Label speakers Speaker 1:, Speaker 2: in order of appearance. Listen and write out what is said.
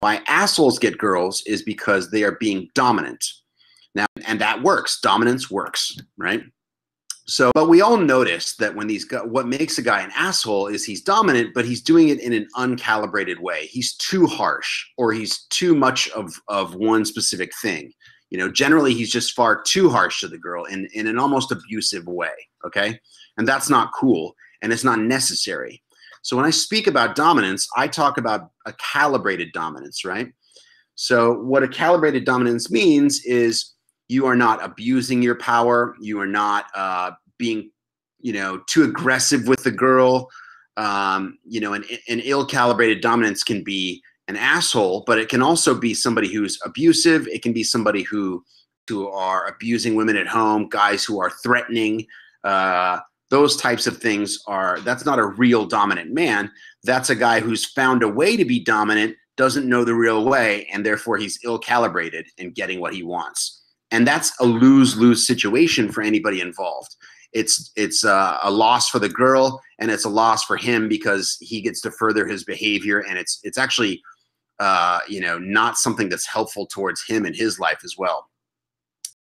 Speaker 1: Why assholes get girls is because they are being dominant. Now, and that works. Dominance works, right? So, but we all notice that when these what makes a guy an asshole is he's dominant, but he's doing it in an uncalibrated way. He's too harsh, or he's too much of of one specific thing. You know, generally he's just far too harsh to the girl in in an almost abusive way. Okay, and that's not cool, and it's not necessary. So when I speak about dominance, I talk about a calibrated dominance, right? So what a calibrated dominance means is you are not abusing your power. You are not uh, being, you know, too aggressive with the girl. Um, you know, an, an ill-calibrated dominance can be an asshole, but it can also be somebody who's abusive. It can be somebody who who are abusing women at home, guys who are threatening. Uh, those types of things are that's not a real dominant man. That's a guy who's found a way to be dominant, doesn't know the real way, and therefore he's ill-calibrated in getting what he wants. And that's a lose-lose situation for anybody involved. It's it's a loss for the girl and it's a loss for him because he gets to further his behavior and it's it's actually uh, you know not something that's helpful towards him in his life as well